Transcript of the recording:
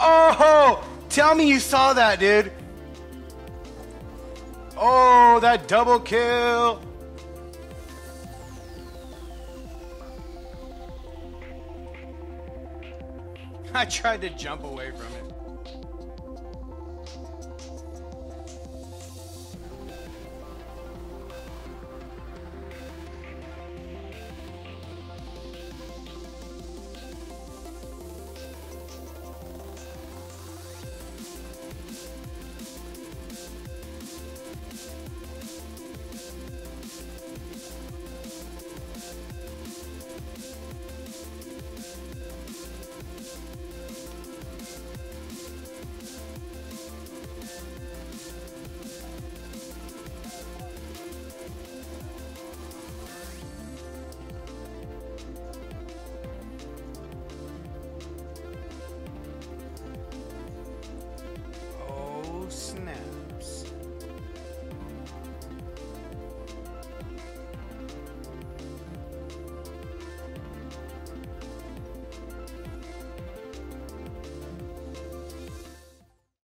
Oh, tell me you saw that, dude. Oh, that double kill. I tried to jump away from it. in there.